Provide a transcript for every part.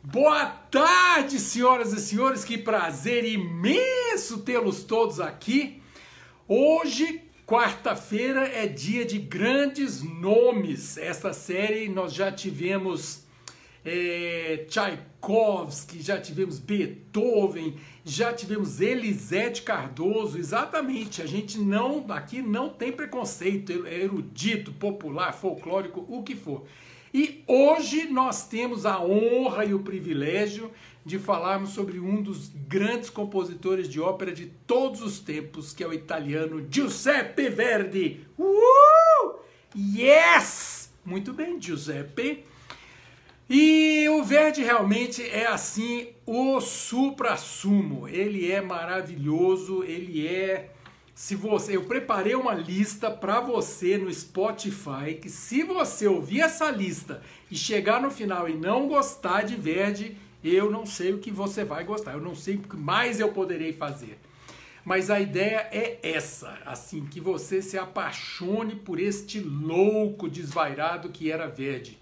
Boa tarde, senhoras e senhores, que prazer imenso tê-los todos aqui. Hoje, quarta-feira, é dia de grandes nomes. Esta série nós já tivemos é, Tchaikovsky, já tivemos Beethoven, já tivemos Elisete Cardoso, exatamente. A gente não, aqui não tem preconceito, é erudito, popular, folclórico, o que for. E hoje nós temos a honra e o privilégio de falarmos sobre um dos grandes compositores de ópera de todos os tempos, que é o italiano Giuseppe Verdi. Uh! Yes! Muito bem, Giuseppe. E o Verdi realmente é assim o supra-sumo. Ele é maravilhoso, ele é se você, eu preparei uma lista para você no Spotify que se você ouvir essa lista e chegar no final e não gostar de Verde, eu não sei o que você vai gostar. Eu não sei o que mais eu poderei fazer. Mas a ideia é essa, assim, que você se apaixone por este louco desvairado que era Verde.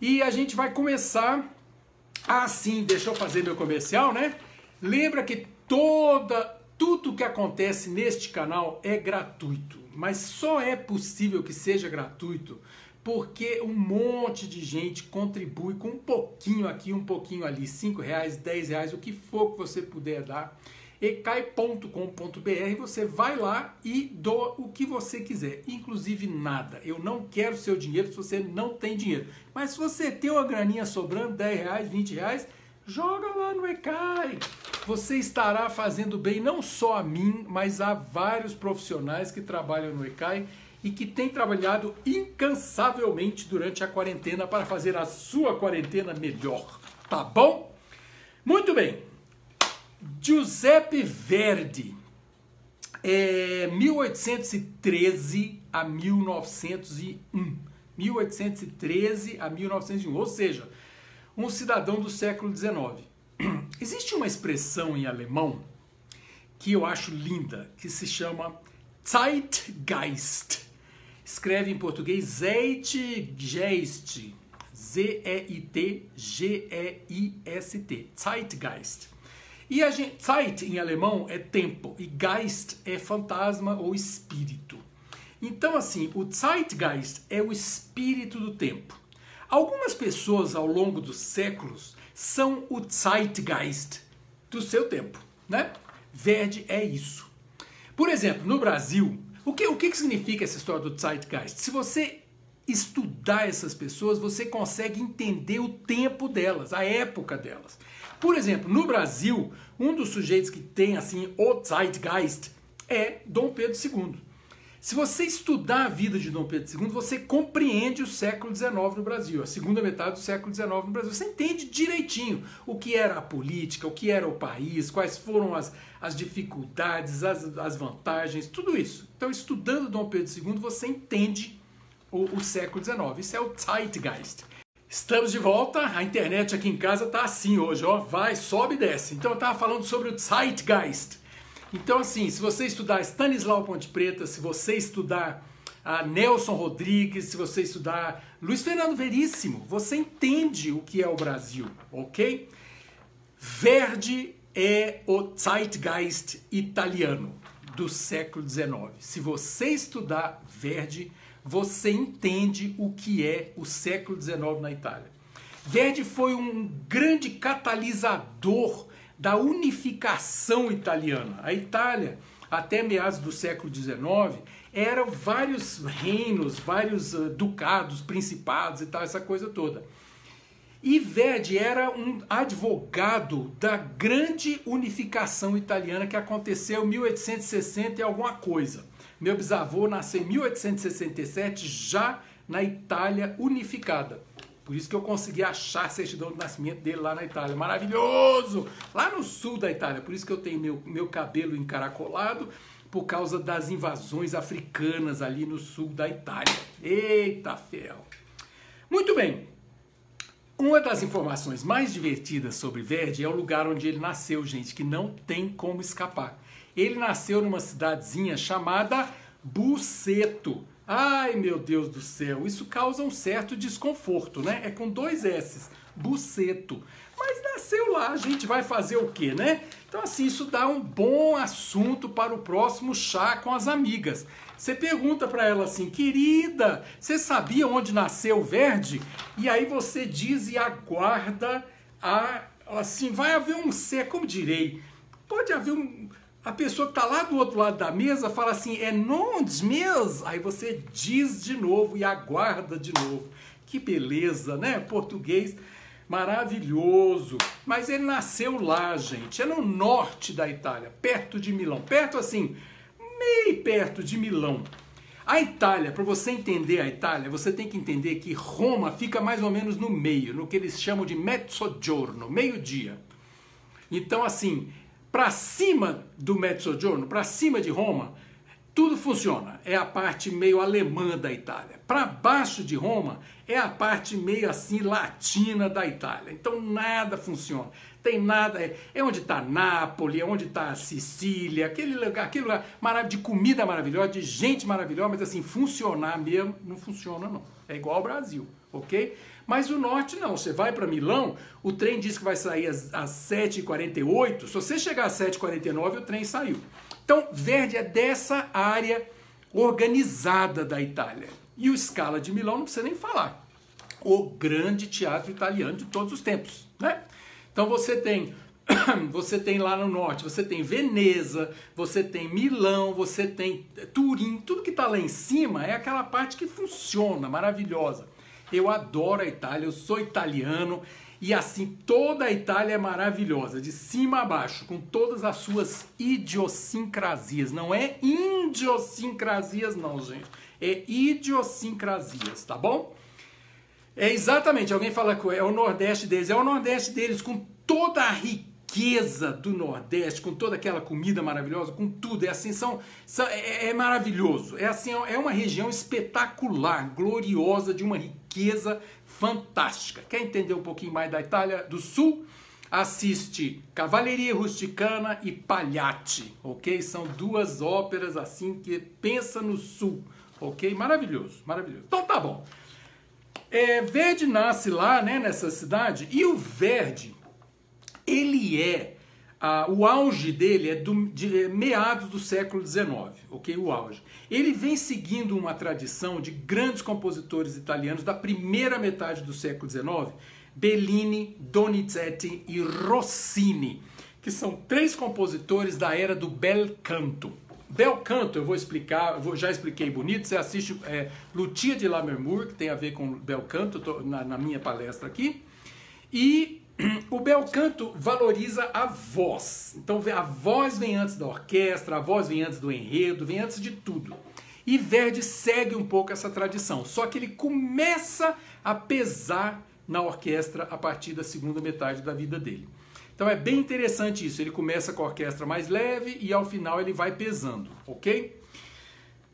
E a gente vai começar assim, deixa eu fazer meu comercial, né? Lembra que toda tudo que acontece neste canal é gratuito, mas só é possível que seja gratuito porque um monte de gente contribui com um pouquinho aqui, um pouquinho ali, 5 reais, 10 reais, o que for que você puder dar. ecai.com.br, você vai lá e doa o que você quiser, inclusive nada. Eu não quero seu dinheiro se você não tem dinheiro. Mas se você tem uma graninha sobrando, 10 reais, 20 reais, joga lá no ECAI. Você estará fazendo bem não só a mim, mas a vários profissionais que trabalham no ECAI e que têm trabalhado incansavelmente durante a quarentena para fazer a sua quarentena melhor. Tá bom? Muito bem. Giuseppe Verdi, é 1813 a 1901. 1813 a 1901, ou seja, um cidadão do século XIX. Existe uma expressão em alemão que eu acho linda, que se chama Zeitgeist. Escreve em português Zeitgeist. Z-E-I-T-G-E-I-S-T. Zeitgeist. E a gente, Zeit em alemão é tempo e Geist é fantasma ou espírito. Então, assim, o Zeitgeist é o espírito do tempo. Algumas pessoas ao longo dos séculos são o Zeitgeist do seu tempo, né? Verde é isso. Por exemplo, no Brasil, o que, o que significa essa história do Zeitgeist? Se você estudar essas pessoas, você consegue entender o tempo delas, a época delas. Por exemplo, no Brasil, um dos sujeitos que tem assim o Zeitgeist é Dom Pedro II. Se você estudar a vida de Dom Pedro II, você compreende o século XIX no Brasil, a segunda metade do século XIX no Brasil. Você entende direitinho o que era a política, o que era o país, quais foram as, as dificuldades, as, as vantagens, tudo isso. Então, estudando Dom Pedro II, você entende o, o século XIX. Isso é o Zeitgeist. Estamos de volta, a internet aqui em casa tá assim hoje, ó, vai, sobe e desce. Então eu estava falando sobre o Zeitgeist. Então, assim, se você estudar Stanislau Ponte Preta, se você estudar a Nelson Rodrigues, se você estudar Luiz Fernando Veríssimo, você entende o que é o Brasil, ok? Verdi é o Zeitgeist italiano do século XIX. Se você estudar Verdi, você entende o que é o século XIX na Itália. Verdi foi um grande catalisador da unificação italiana. A Itália, até meados do século XIX, eram vários reinos, vários uh, ducados, principados e tal, essa coisa toda. E Verdi era um advogado da grande unificação italiana que aconteceu em 1860 e alguma coisa. Meu bisavô nasceu em 1867, já na Itália unificada. Por isso que eu consegui achar a certidão de nascimento dele lá na Itália. Maravilhoso! Lá no sul da Itália. Por isso que eu tenho meu, meu cabelo encaracolado, por causa das invasões africanas ali no sul da Itália. Eita ferro! Muito bem. Uma das informações mais divertidas sobre Verdi é o lugar onde ele nasceu, gente, que não tem como escapar. Ele nasceu numa cidadezinha chamada Buceto, Ai, meu Deus do céu, isso causa um certo desconforto, né? É com dois S's, buceto. Mas nasceu lá, a gente vai fazer o quê, né? Então, assim, isso dá um bom assunto para o próximo chá com as amigas. Você pergunta para ela assim, querida, você sabia onde nasceu o verde? E aí você diz e aguarda a, assim, vai haver um ser, como direi, pode haver um, a pessoa que está lá do outro lado da mesa fala assim, é nonde mesmo? Aí você diz de novo e aguarda de novo. Que beleza, né? Português maravilhoso. Mas ele nasceu lá, gente. É no norte da Itália, perto de Milão. Perto assim, meio perto de Milão. A Itália, para você entender a Itália, você tem que entender que Roma fica mais ou menos no meio, no que eles chamam de mezzogiorno, meio-dia. Então, assim, para cima do Mezzogiorno, para cima de Roma, tudo funciona. É a parte meio alemã da Itália. Para baixo de Roma é a parte meio assim latina da Itália. Então nada funciona. Tem nada. É, é onde está Nápoles, é onde está Sicília, aquele lugar, aquele lugar de comida maravilhosa, de gente maravilhosa, mas assim, funcionar mesmo não funciona, não. É igual ao Brasil, ok? Mas o norte não. Você vai para Milão, o trem diz que vai sair às, às 7h48. Se você chegar às 7h49, o trem saiu. Então, Verdi é dessa área organizada da Itália. E o Scala de Milão não precisa nem falar. O grande teatro italiano de todos os tempos, né? Então você tem você tem lá no norte, você tem Veneza, você tem Milão, você tem Turim, tudo que está lá em cima é aquela parte que funciona, maravilhosa. Eu adoro a Itália, eu sou italiano e assim toda a Itália é maravilhosa, de cima a baixo, com todas as suas idiosincrasias. Não é idiosincrasias, não, gente. É idiosincrasias, tá bom? É exatamente, alguém fala que é o Nordeste deles, é o Nordeste deles com toda a riqueza riqueza do Nordeste, com toda aquela comida maravilhosa, com tudo. É assim, são, são é, é, maravilhoso. É assim, é uma região espetacular, gloriosa, de uma riqueza fantástica. Quer entender um pouquinho mais da Itália do Sul? Assiste Cavalleria Rusticana e Pagliatti, ok? São duas óperas assim que pensa no Sul, ok? Maravilhoso, maravilhoso. Então tá bom. É, Verdi nasce lá, né, nessa cidade, e o Verdi ele é ah, o auge dele é do, de é, meados do século XIX, ok? O auge. Ele vem seguindo uma tradição de grandes compositores italianos da primeira metade do século XIX, Bellini, Donizetti e Rossini, que são três compositores da era do bel canto. Bel canto, eu vou explicar, vou, já expliquei bonito, você assiste é, Lucia de Lammermoor, que tem a ver com bel canto, na, na minha palestra aqui, e o bel canto valoriza a voz. Então a voz vem antes da orquestra, a voz vem antes do enredo, vem antes de tudo. E Verdi segue um pouco essa tradição, só que ele começa a pesar na orquestra a partir da segunda metade da vida dele. Então é bem interessante isso. Ele começa com a orquestra mais leve e ao final ele vai pesando, ok?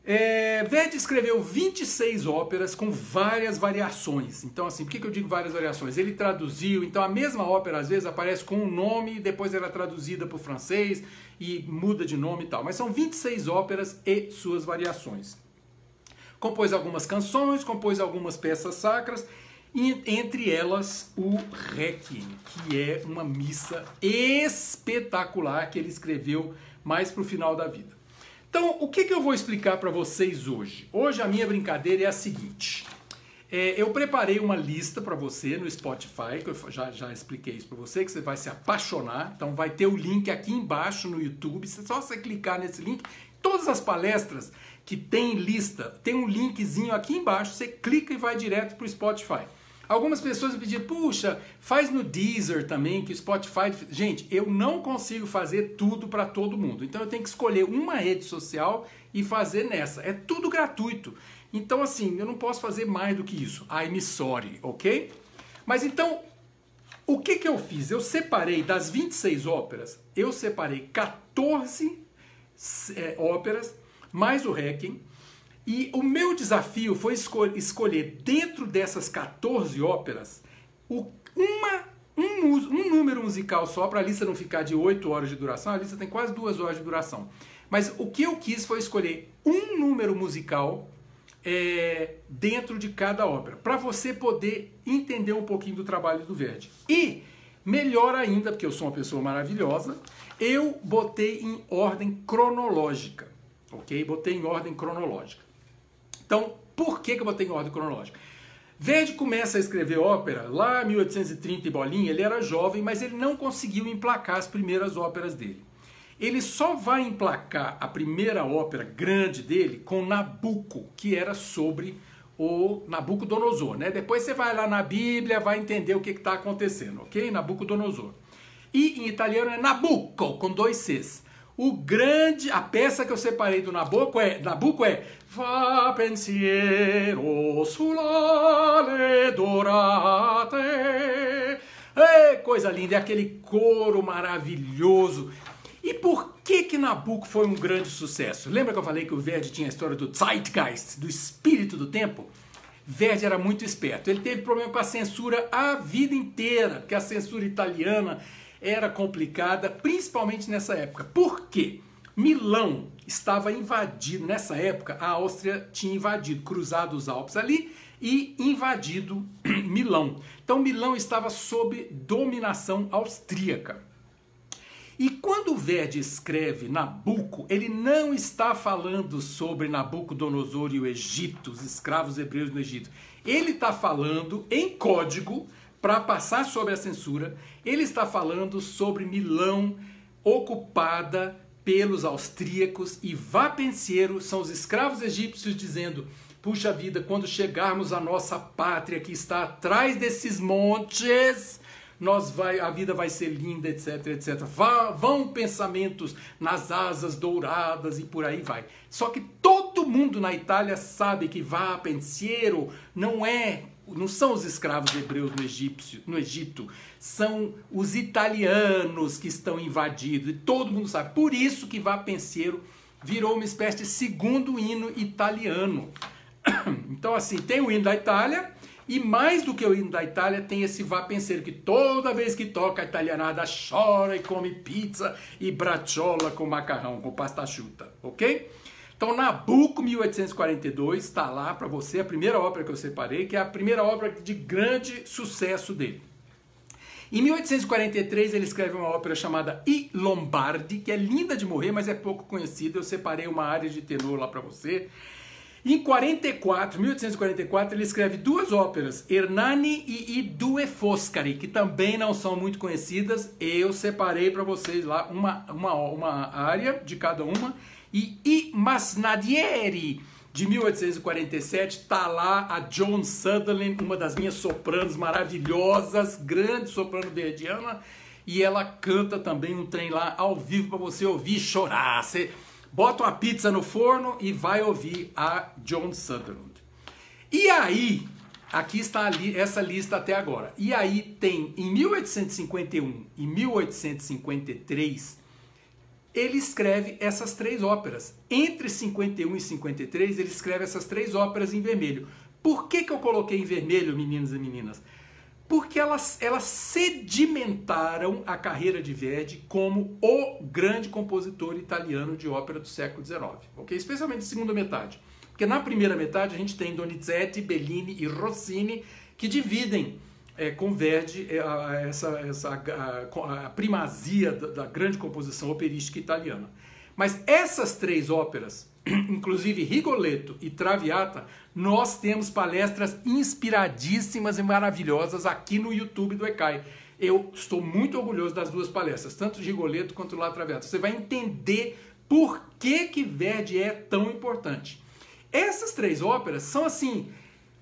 É, Verdi escreveu 26 óperas com várias variações. Então, assim, por que, que eu digo várias variações? Ele traduziu, então a mesma ópera às vezes aparece com um nome, depois ela é traduzida para o francês e muda de nome e tal. Mas são 26 óperas e suas variações. Compôs algumas canções, compôs algumas peças sacras, e entre elas o Requiem, que é uma missa espetacular que ele escreveu mais para o final da vida. Então, o que, que eu vou explicar para vocês hoje? Hoje a minha brincadeira é a seguinte. É, eu preparei uma lista para você no Spotify, que eu já, já expliquei isso para você, que você vai se apaixonar. Então vai ter o link aqui embaixo no YouTube. Só você clicar nesse link. Todas as palestras que tem lista, tem um linkzinho aqui embaixo. Você clica e vai direto para o Spotify. Algumas pessoas me pediram, puxa, faz no Deezer também, que o Spotify. Gente, eu não consigo fazer tudo para todo mundo. Então eu tenho que escolher uma rede social e fazer nessa. É tudo gratuito. Então, assim, eu não posso fazer mais do que isso. I'm sorry, ok? Mas então, o que, que eu fiz? Eu separei das 26 óperas, eu separei 14 é, óperas, mais o Requiem e o meu desafio foi escol escolher dentro dessas 14 óperas uma, um, um número musical só, para a lista não ficar de 8 horas de duração. A lista tem quase 2 horas de duração. Mas o que eu quis foi escolher um número musical é, dentro de cada ópera, para você poder entender um pouquinho do trabalho do Verdi. E, melhor ainda, porque eu sou uma pessoa maravilhosa, eu botei em ordem cronológica, ok? Botei em ordem cronológica. Então, por que, que eu botei em ordem cronológica? Verdi começa a escrever ópera lá em 1830 e bolinha, ele era jovem, mas ele não conseguiu emplacar as primeiras óperas dele. Ele só vai emplacar a primeira ópera grande dele com Nabucco, que era sobre o Nabucodonosor, né? Depois você vai lá na Bíblia, vai entender o que está acontecendo, ok? Nabucodonosor. E em italiano é Nabucco, com dois Cs. O grande, a peça que eu separei do Nabucco é, Nabucco é Va pensiero sulle dorate. Ei, coisa linda, é aquele coro maravilhoso. E por que que Nabucco foi um grande sucesso? Lembra que eu falei que o Verdi tinha a história do Zeitgeist, do espírito do tempo? Verdi era muito esperto. Ele teve problema com a censura a vida inteira, porque a censura italiana era complicada, principalmente nessa época. Por quê? Milão estava invadido, nessa época a Áustria tinha invadido, cruzado os Alpes ali e invadido Milão. Então Milão estava sob dominação austríaca. E quando Verdi escreve Nabucco, ele não está falando sobre Nabucodonosor e o Egito, os escravos hebreus no Egito. Ele está falando em código para passar sobre a censura. Ele está falando sobre Milão ocupada pelos austríacos e Vapensiero são os escravos egípcios dizendo: Puxa vida, quando chegarmos à nossa pátria que está atrás desses montes, nós vai, a vida vai ser linda, etc, etc. Vá, vão pensamentos nas asas douradas e por aí vai. Só que todo mundo na Itália sabe que vá pensiero não é não são os escravos hebreus no, egípcio, no Egito, são os italianos que estão invadidos, e todo mundo sabe. Por isso que Vá Penseiro virou uma espécie de segundo hino italiano. Então, assim, tem o hino da Itália, e mais do que o hino da Itália, tem esse vá penseiro que toda vez que toca a italianada chora e come pizza e bracciola com macarrão, com pasta chuta, ok? Então, Nabucco, 1842, está lá para você, a primeira ópera que eu separei, que é a primeira ópera de grande sucesso dele. Em 1843, ele escreve uma ópera chamada I Lombardi, que é linda de morrer, mas é pouco conhecida. Eu separei uma área de tenor lá para você. Em 44, 1844, ele escreve duas óperas, Hernani e I Due Foscari, que também não são muito conhecidas. Eu separei para vocês lá uma, uma, uma área de cada uma. E I Masnadieri, de 1847, está lá a Joan Sutherland, uma das minhas sopranos maravilhosas, grande soprano verdiana, e ela canta também um trem lá ao vivo para você ouvir chorar. Você bota uma pizza no forno e vai ouvir a John Sutherland. E aí, aqui está li essa lista até agora. E aí tem em 1851 e 1853 ele escreve essas três óperas. Entre 51 e 53 ele escreve essas três óperas em vermelho. Por que, que eu coloquei em vermelho, meninos e meninas? porque elas, elas sedimentaram a carreira de Verdi como o grande compositor italiano de ópera do século XIX, ok? Especialmente segunda metade. Porque na primeira metade a gente tem Donizetti, Bellini e Rossini que dividem é, com Verdi é, a, essa, essa a, a primazia da, da grande composição operística italiana. Mas essas três óperas, inclusive Rigoletto e Traviata, nós temos palestras inspiradíssimas e maravilhosas aqui no YouTube do ECAI. Eu estou muito orgulhoso das duas palestras, tanto de Rigoletto quanto La Traviata. Você vai entender por que, que Verdi é tão importante. Essas três óperas são assim,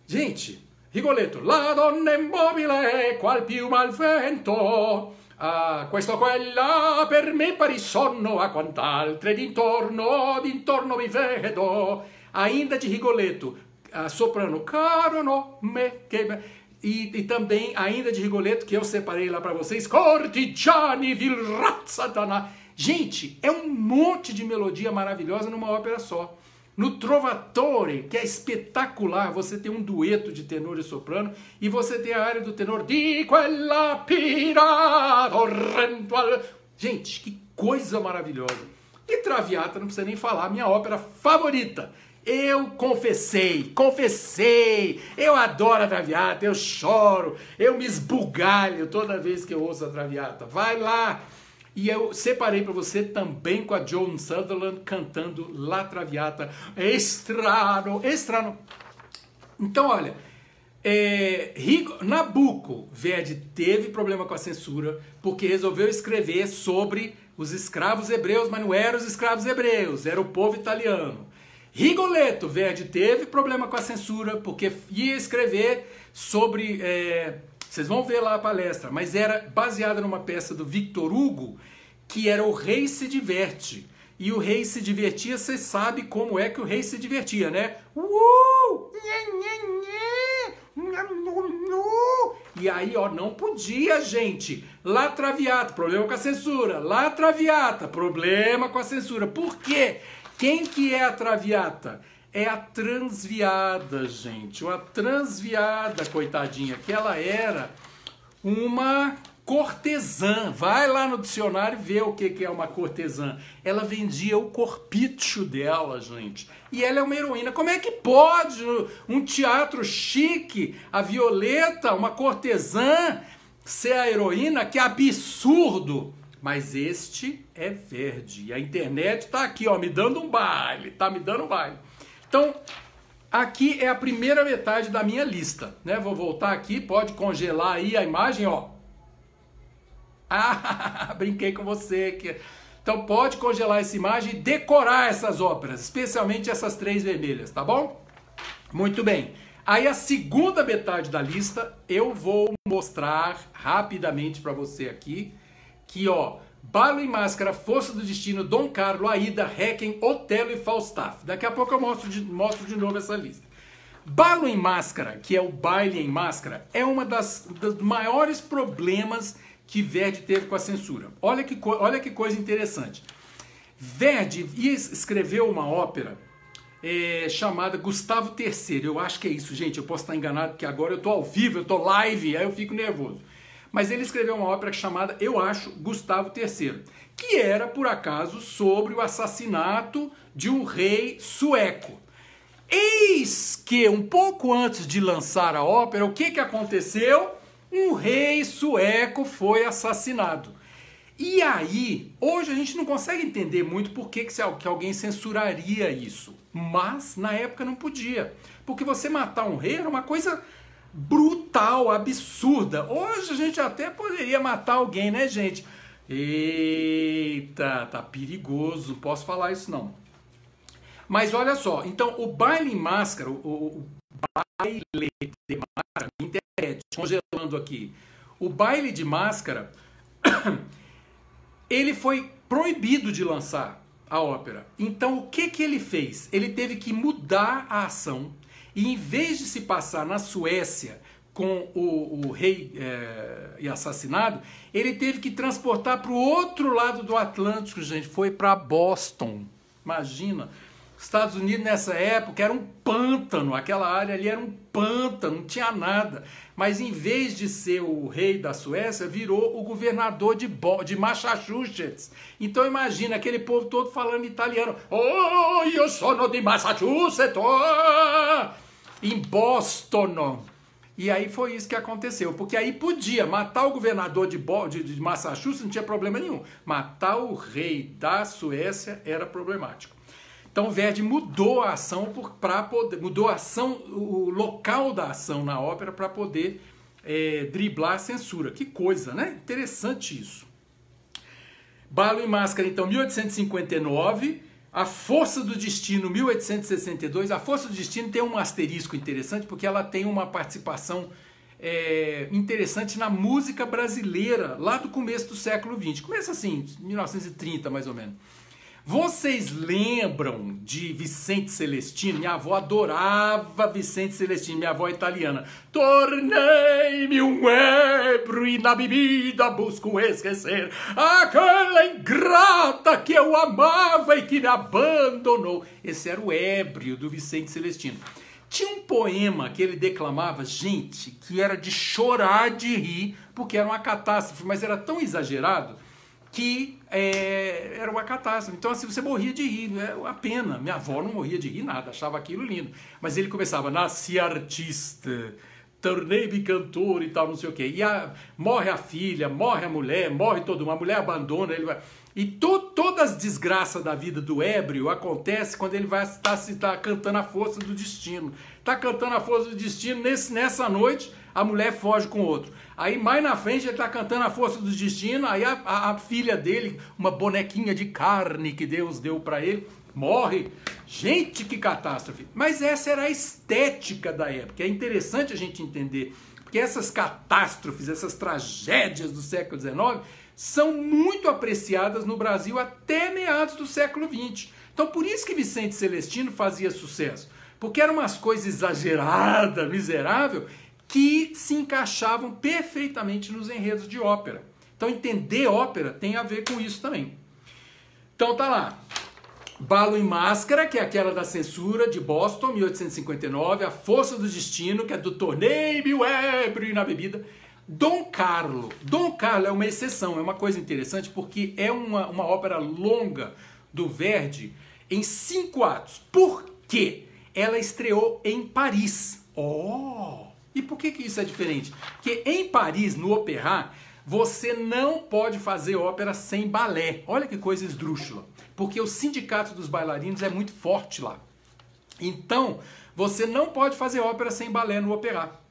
gente, Rigoletto, La donna immobile, qual più mal vento, Ah, questo quella per me pari sonno a quant'altre d'intorno, d'intorno mi vedo. Ainda de Rigoletto, soprano caro no me che e, e, também ainda de Rigoletto que eu separei lá para vocês, Cortigiani vil razzatana. Gente, é um monte de melodia maravilhosa numa ópera só. No Trovatore, que é espetacular, você tem um dueto de tenor e soprano e você tem a área do tenor di quella pira torrentual. Gente, que coisa maravilhosa. E Traviata, não precisa nem falar, minha ópera favorita. Eu confessei, confessei. Eu adoro a Traviata, eu choro, eu me esbugalho toda vez que eu ouço a Traviata. Vai lá. E eu separei para você também com a Joan Sutherland cantando La Traviata. Estrano, estrano. Então, olha, é, Nabucco Verdi teve problema com a censura porque resolveu escrever sobre os escravos hebreus, mas não eram os escravos hebreus, era o povo italiano. Rigoletto Verdi teve problema com a censura porque ia escrever sobre. É, vocês vão ver lá a palestra, mas era baseada numa peça do Victor Hugo que era O Rei se Diverte. E o rei se divertia, você sabe como é que o rei se divertia, né? Uh! E aí, ó, não podia, gente. Lá traviata, problema com a censura. Lá traviata, problema com a censura. Por quê? Quem que é a traviata? É a transviada, gente. Uma transviada, coitadinha, que ela era uma cortesã. Vai lá no dicionário ver o que é uma cortesã. Ela vendia o corpício dela, gente. E ela é uma heroína. Como é que pode um teatro chique, a Violeta, uma cortesã, ser a heroína? Que absurdo! Mas este é verde. E a internet está aqui, ó, me dando um baile. Tá me dando um baile. Então, aqui é a primeira metade da minha lista, né? Vou voltar aqui, pode congelar aí a imagem, ó. Ah, brinquei com você. Que... Então pode congelar essa imagem e decorar essas óperas, especialmente essas três vermelhas, tá bom? Muito bem. Aí a segunda metade da lista eu vou mostrar rapidamente para você aqui, que ó, Balo e Máscara, Força do Destino, Dom Carlo, Aida, Requiem, Otelo e Falstaff. Daqui a pouco eu mostro de, mostro de novo essa lista. Balo em Máscara, que é o baile em máscara, é das, dos maiores problemas que Verdi teve com a censura. Olha que, olha que coisa interessante. Verdi escreveu uma ópera é, chamada Gustavo III. Eu acho que é isso, gente. Eu posso estar enganado, porque agora eu estou ao vivo, eu estou live, aí eu fico nervoso. Mas ele escreveu uma ópera chamada, eu acho, Gustavo III, que era, por acaso, sobre o assassinato de um rei sueco. Eis que, um pouco antes de lançar a ópera, o que, que aconteceu? um rei sueco foi assassinado. E aí, hoje a gente não consegue entender muito por que, que alguém censuraria isso. Mas na época não podia. Porque você matar um rei era uma coisa brutal, absurda. Hoje a gente até poderia matar alguém, né, gente? Eita, tá perigoso, posso falar isso não. Mas olha só, então o baile em máscara, o, o baile de máscara, internet, congelando aqui. O baile de máscara, ele foi proibido de lançar a ópera. Então o que, que ele fez? Ele teve que mudar a ação e em vez de se passar na Suécia com o, o rei é, assassinado, ele teve que transportar para o outro lado do Atlântico, gente. Foi para Boston. Imagina. Estados Unidos nessa época era um pântano, aquela área ali era um pântano, não tinha nada. Mas em vez de ser o rei da Suécia, virou o governador de, Bo de Massachusetts. Então imagina aquele povo todo falando italiano. Oh, eu sono de Massachusetts! Oh! Em Boston. E aí foi isso que aconteceu, porque aí podia matar o governador de, Bo de, de Massachusetts, não tinha problema nenhum. Matar o rei da Suécia era problemático. Então Verdi mudou a ação para poder mudou a ação, o local da ação na ópera para poder é, driblar a censura. Que coisa, né? Interessante isso. Balo e Máscara, então, 1859. A Força do Destino, 1862. A Força do Destino tem um asterisco interessante porque ela tem uma participação é, interessante na música brasileira lá do começo do século XX. Começa assim, 1930 mais ou menos. Vocês lembram de Vicente Celestino? Minha avó adorava Vicente Celestino, minha avó é italiana. Tornei-me um ébrio e na bebida busco esquecer aquela ingrata que eu amava e que me abandonou. Esse era o ébrio do Vicente Celestino. Tinha um poema que ele declamava, gente, que era de chorar de rir, porque era uma catástrofe, mas era tão exagerado que é, era uma catástrofe. Então, assim, você morria de rir, é uma pena. Minha avó não morria de rir nada, achava aquilo lindo. Mas ele começava, nasci artista, tornei-me cantor e tal, não sei o quê. E a, morre a filha, morre a mulher, morre todo mundo, a mulher abandona, ele vai... E to, todas as desgraças da vida do ébrio acontece quando ele vai estar, estar cantando a força do destino. Está cantando a força do destino, nesse, nessa noite a mulher foge com outro. Aí mais na frente ele está cantando a força do destino, aí a, a, a, filha dele, uma bonequinha de carne que Deus deu para ele, morre. Gente, que catástrofe! Mas essa era a estética da época. É interessante a gente entender, porque essas catástrofes, essas tragédias do século XIX são muito apreciadas no Brasil até meados do século XX. Então, por isso que Vicente Celestino fazia sucesso, porque eram umas coisas exageradas, miserável, que se encaixavam perfeitamente nos enredos de ópera. Então, entender ópera tem a ver com isso também. Então, tá lá. Balo e Máscara, que é aquela da censura de Boston, 1859, A Força do Destino, que é do torneio, o ébrio na bebida. Dom Carlo. Dom Carlo é uma exceção, é uma coisa interessante porque é uma, uma ópera longa do Verdi em cinco atos. Por quê? Ela estreou em Paris. Oh! E por que, que isso é diferente? Porque em Paris, no Opéra, você não pode fazer ópera sem balé. Olha que coisa esdrúxula. Porque o sindicato dos bailarinos é muito forte lá. Então, você não pode fazer ópera sem balé no Opéra.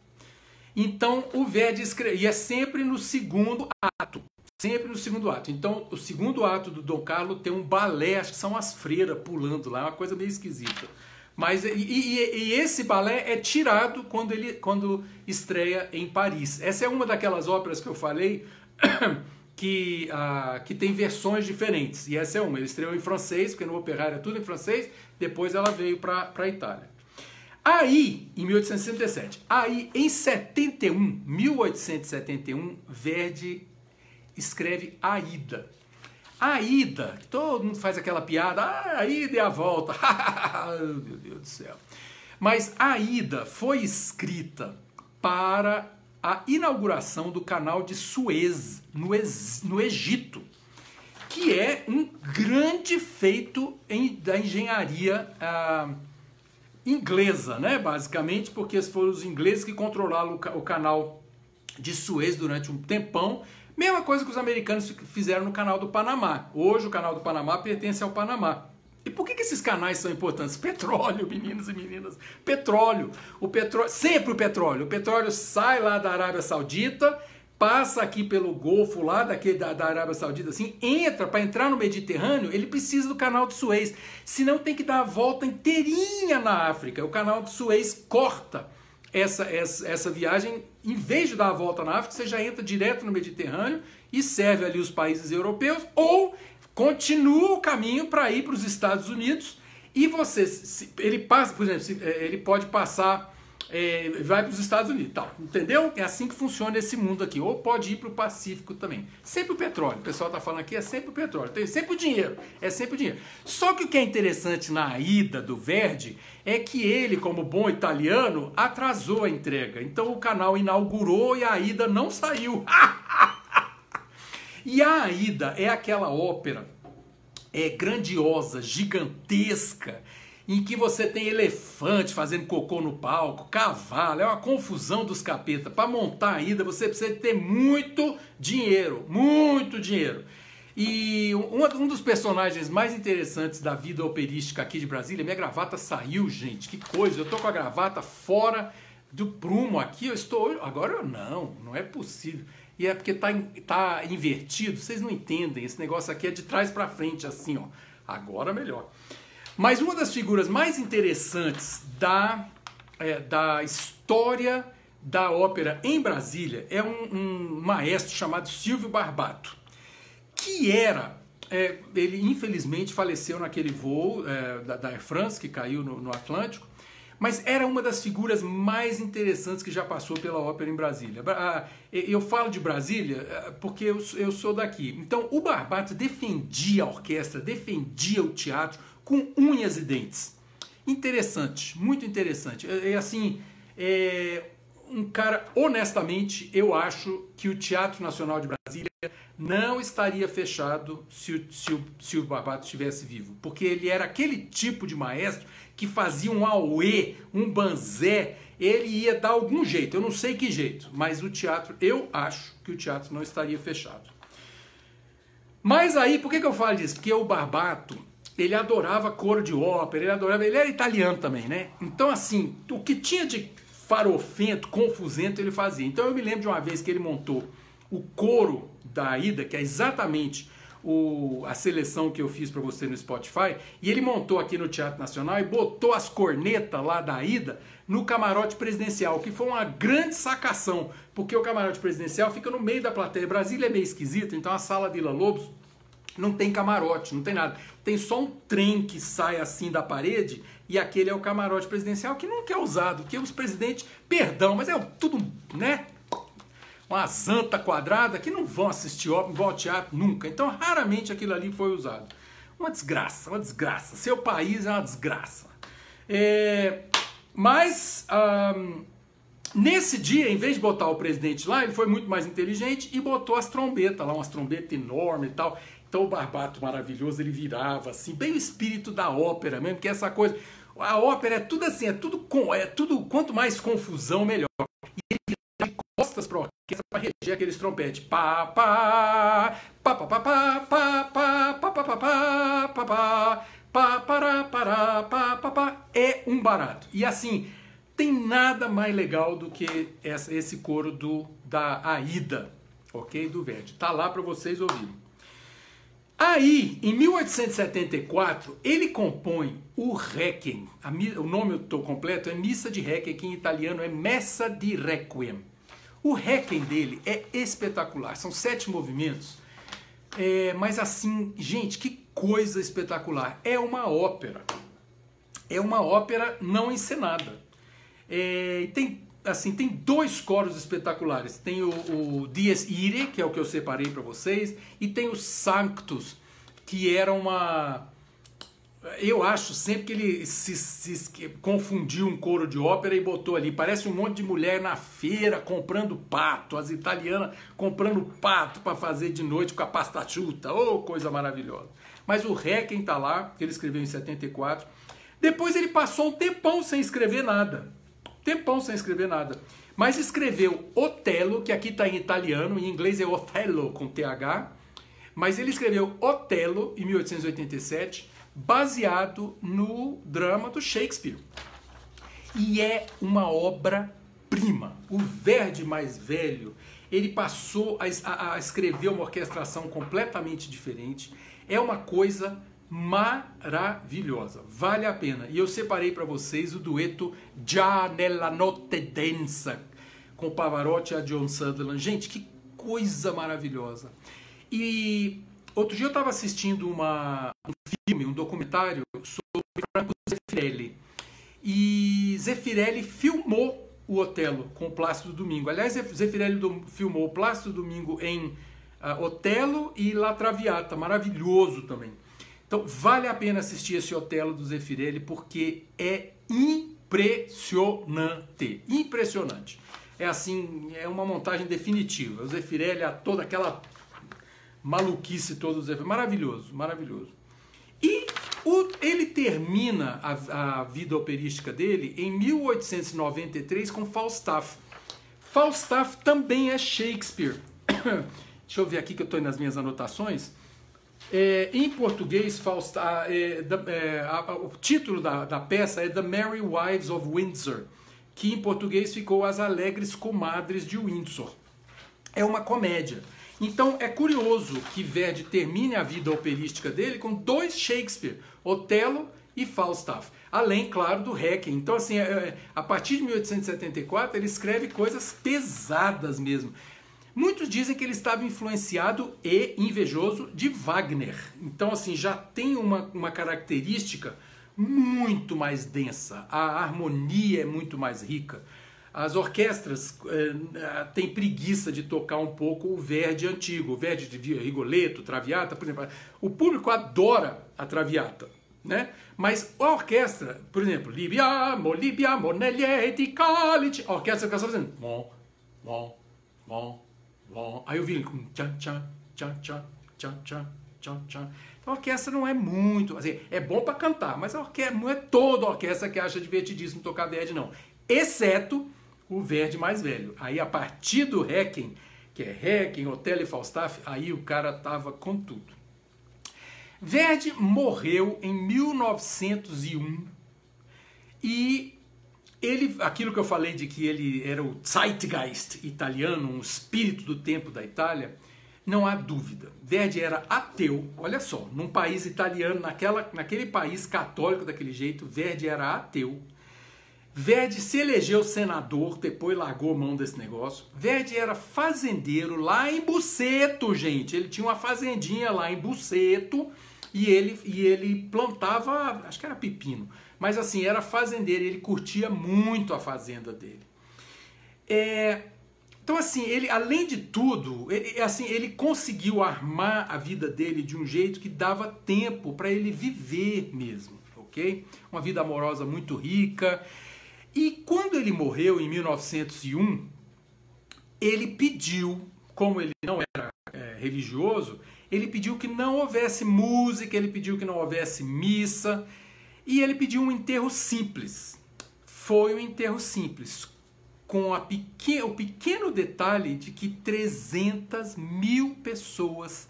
Então o Verdi e é sempre no segundo ato, sempre no segundo ato. Então o segundo ato do Dom Carlo tem um balé, acho que são as freiras pulando lá, é uma coisa meio esquisita. Mas e, e, e, esse balé é tirado quando ele quando estreia em Paris. Essa é uma daquelas óperas que eu falei que, uh, que tem versões diferentes. E essa é uma. Ele estreou em francês, porque no Opéra era tudo em francês. Depois ela veio para a Itália. Aí, em 1867, aí em 71, 1871, Verdi escreve Aida. Aida, todo mundo faz aquela piada, ah, Aida e a volta, meu Deus do céu. Mas Aida foi escrita para a inauguração do canal de Suez, no, no Egito, que é um grande feito em, da engenharia. Ah, inglesa, né? Basicamente, porque foram os ingleses que controlaram o canal de Suez durante um tempão. Mesma coisa que os americanos fizeram no canal do Panamá. Hoje o canal do Panamá pertence ao Panamá. E por que, esses canais são importantes? Petróleo, meninos e meninas. Petróleo. O petróleo, sempre o petróleo. O petróleo sai lá da Arábia Saudita passa aqui pelo Golfo lá daquele, da, da Arábia Saudita, assim, entra para entrar no Mediterrâneo, ele precisa do canal de Suez. Senão tem que dar a volta inteirinha na África. O canal de Suez corta essa, essa, essa viagem. Em vez de dar a volta na África, você já entra direto no Mediterrâneo e serve ali os países europeus, ou continua o caminho para ir para os Estados Unidos e você, ele passa, por exemplo, eh, ele pode passar é, vai para os Estados Unidos, tal, entendeu? É assim que funciona esse mundo aqui. Ou pode ir para o Pacífico também. Sempre o petróleo. O pessoal está falando aqui é sempre o petróleo. Tem sempre o dinheiro. É sempre o dinheiro. Só que o que é interessante na ida do Verde é que ele, como bom italiano, atrasou a entrega. Então o canal inaugurou e a ida não saiu. e a Aida é aquela ópera é grandiosa, gigantesca em que você tem elefante fazendo cocô no palco, cavalo, é uma confusão dos capeta. Para montar a ida você precisa ter muito dinheiro, muito dinheiro. E um, dos personagens mais interessantes da vida operística aqui de Brasília, minha gravata saiu, gente, que coisa, eu tô com a gravata fora do prumo aqui, eu estou, agora eu não, não é possível. E é porque tá, tá invertido, vocês não entendem, esse negócio aqui é de trás para frente, assim, ó. Agora melhor. Mas uma das figuras mais interessantes da, é, da história da ópera em Brasília é um, um maestro chamado Silvio Barbato, que era, é, ele infelizmente faleceu naquele voo é, da, da, Air France, que caiu no, no Atlântico, mas era uma das figuras mais interessantes que já passou pela ópera em Brasília. Eu falo de Brasília é, porque eu sou daqui. Então, o Barbato defendia a orquestra, defendia o teatro, com unhas e dentes. Interessante, muito interessante. É, é assim, é um cara, honestamente, eu acho que o Teatro Nacional de Brasília não estaria fechado se o, se o, se o Barbato estivesse vivo. Porque ele era aquele tipo de maestro que fazia um auê, um banzé, ele ia dar algum jeito, eu não sei que jeito, mas o teatro, eu acho que o teatro não estaria fechado. Mas aí, por que, que eu falo disso? Porque o Barbato, ele adorava coro de ópera, ele adorava, ele era italiano também, né? Então, assim, o que tinha de farofento, confusento, ele fazia. Então, eu me lembro de uma vez que ele montou o coro da Ida, que é exatamente o, a seleção que eu fiz para você no Spotify, e ele montou aqui no Teatro Nacional e botou as cornetas lá da ida no camarote presidencial, que foi uma grande sacação, porque o camarote presidencial fica no meio da plateia. Brasília é meio esquisito, então a sala Vila Lobos não tem camarote, não tem nada. Tem só um trem que sai assim da parede e aquele é o camarote presidencial que nunca é usado, que os presidentes, perdão, mas é tudo, né? uma santa quadrada que não vão assistir ópera, não vão ao teatro nunca. Então, raramente aquilo ali foi usado. Uma desgraça, uma desgraça. Seu país é uma desgraça. É, mas, nesse dia, em vez de botar o presidente lá, ele foi muito mais inteligente e botou as trombetas lá, umas trombetas enormes e tal. Então, o Barbato maravilhoso, ele virava assim, bem o espírito da ópera mesmo, que é essa coisa. A ópera é tudo assim, é tudo, com, é tudo quanto mais confusão, melhor. E ele virava de costas para orquestra para reger aqueles trompetes. Pá, pá, pá, pá, pá, pá, pá, pá, pá, pá, pá, pá, pá, pá, pará, pará, pá, pá, pá. É um barato. E assim, tem nada mais legal do que essa, esse coro do, da Aida, ok? Do Verdi. Tá lá para vocês ouvirem. Aí, em 1874, ele compõe o Requiem. O nome completo é Missa de Requiem, que em italiano é Messa di Requiem. O Requiem dele é espetacular, são sete movimentos, é, mas assim, gente, que coisa espetacular. É uma ópera, é uma ópera não encenada. É, tem assim, tem dois coros espetaculares. Tem o, o Dies Irae, que é o que eu separei para vocês, e tem o Sanctus, que era uma eu acho sempre que ele se, se, confundiu um coro de ópera e botou ali. Parece um monte de mulher na feira comprando pato, as italianas comprando pato para fazer de noite com a pasta chuta. Oh, coisa maravilhosa. Mas o Requiem tá lá, que ele escreveu em 74. Depois ele passou um tempão sem escrever nada. Tempão sem escrever nada. Mas escreveu Otelo, que aqui está em italiano, em inglês é Othello com TH. Mas ele escreveu Otelo em 1887 baseado no drama do Shakespeare. E é uma obra-prima. O Verdi mais velho, ele passou a, a, escrever uma orquestração completamente diferente. É uma coisa maravilhosa, vale a pena. E eu separei para vocês o dueto Già nella notte densa com Pavarotti e a John Sutherland. Gente, que coisa maravilhosa. E outro dia eu estava assistindo uma, um filme, um documentário sobre Franco Zeffirelli. E Zeffirelli filmou o Otelo com o Plácido Domingo. Aliás, Zeffirelli do, filmou o Plácido Domingo em uh, Otelo e La Traviata, maravilhoso também. Então, vale a pena assistir esse Otelo do Zeffirelli porque é impressionante, impressionante. É assim, é uma montagem definitiva. O Zeffirelli, toda aquela maluquice toda do Zeffirelli, maravilhoso, maravilhoso. E o, ele termina a, a, vida operística dele em 1893 com Falstaff. Falstaff também é Shakespeare. Deixa eu ver aqui que eu estou nas minhas anotações. É, em português, Falstaff, é, é, o título da, da peça é The Merry Wives of Windsor, que em português ficou As Alegres Comadres de Windsor. É uma comédia. Então é curioso que Verdi termine a vida operística dele com dois Shakespeare, Otelo e Falstaff. Além, claro, do Requiem. Então, assim, é, é, a partir de 1874, ele escreve coisas pesadas mesmo. Muitos dizem que ele estava influenciado e invejoso de Wagner. Então, assim, já tem uma, uma característica muito mais densa. A harmonia é muito mais rica. As orquestras eh, têm preguiça de tocar um pouco o Verdi antigo, o Verdi de Rigoletto, Traviata, por exemplo. O público adora a Traviata, né? Mas a orquestra, por exemplo, Libiamo, Libiamo, Neglieti, Calice, a orquestra fica só fazendo bom, bom, bom, Aí eu vi com tchan, tchan, tchan, tchan, tchan, tchan, tchan, tchan. Então a orquestra não é muito, assim, é bom para cantar, mas a orquestra não é toda a orquestra que acha divertidíssimo tocar Verdi, não. Exceto o Verdi mais velho. Aí a partir do Requiem, que é Requiem, Otelo e Falstaff, aí o cara tava com tudo. Verdi morreu em 1901 e ele, aquilo que eu falei de que ele era o Zeitgeist italiano, um espírito do tempo da Itália, não há dúvida. Verdi era ateu, olha só, num país italiano, naquela, naquele país católico daquele jeito, Verdi era ateu. Verdi se elegeu senador, depois largou mão desse negócio. Verdi era fazendeiro lá em Buceto, gente. Ele tinha uma fazendinha lá em Buceto e ele, e ele plantava, acho que era pepino, mas assim, era fazendeiro, ele curtia muito a fazenda dele. É, então assim, ele além de tudo, ele, assim, ele conseguiu armar a vida dele de um jeito que dava tempo para ele viver mesmo, ok? Uma vida amorosa muito rica. E quando ele morreu em 1901, ele pediu, como ele não era é, religioso, ele pediu que não houvesse música, ele pediu que não houvesse missa e ele pediu um enterro simples. Foi um enterro simples, com pequen o pequeno detalhe de que 300 mil pessoas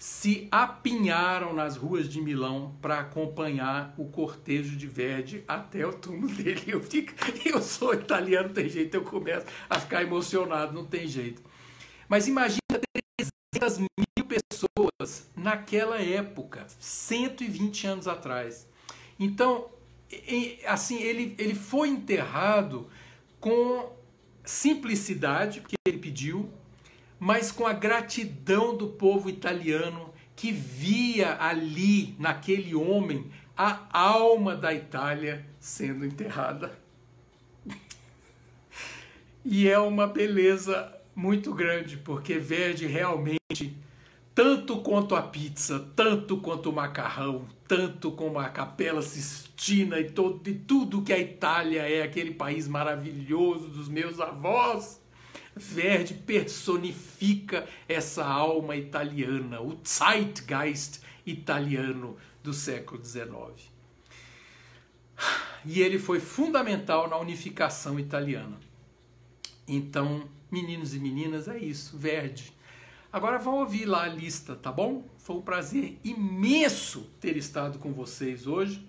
se apinharam nas ruas de Milão para acompanhar o cortejo de Verdi até o túmulo dele. Eu, fico, eu sou italiano, tem jeito, eu começo a ficar emocionado, não tem jeito. Mas imagina 300 mil pessoas naquela época, 120 anos atrás. Então, assim, ele, ele foi enterrado com simplicidade, que ele pediu, mas com a gratidão do povo italiano que via ali, naquele homem, a alma da Itália sendo enterrada. E é uma beleza muito grande, porque Verdi realmente, tanto quanto a pizza, tanto quanto o macarrão, tanto como a Capela Sistina e, todo, e tudo que a Itália é, aquele país maravilhoso dos meus avós, Verdi personifica essa alma italiana, o Zeitgeist italiano do século XIX. E ele foi fundamental na unificação italiana. Então, Meninos e meninas, é isso, Verde. Agora vão ouvir lá a lista, tá bom? Foi um prazer imenso ter estado com vocês hoje.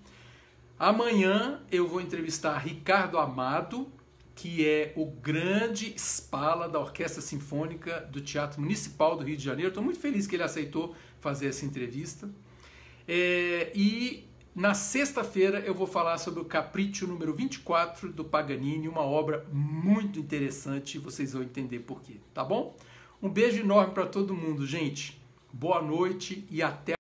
Amanhã eu vou entrevistar Ricardo Amado, que é o grande espala da Orquestra Sinfônica do Teatro Municipal do Rio de Janeiro. Estou muito feliz que ele aceitou fazer essa entrevista. É, e na sexta-feira eu vou falar sobre o Capriccio número 24 do Paganini, uma obra muito interessante, vocês vão entender por quê, tá bom? Um beijo enorme para todo mundo, gente. Boa noite e até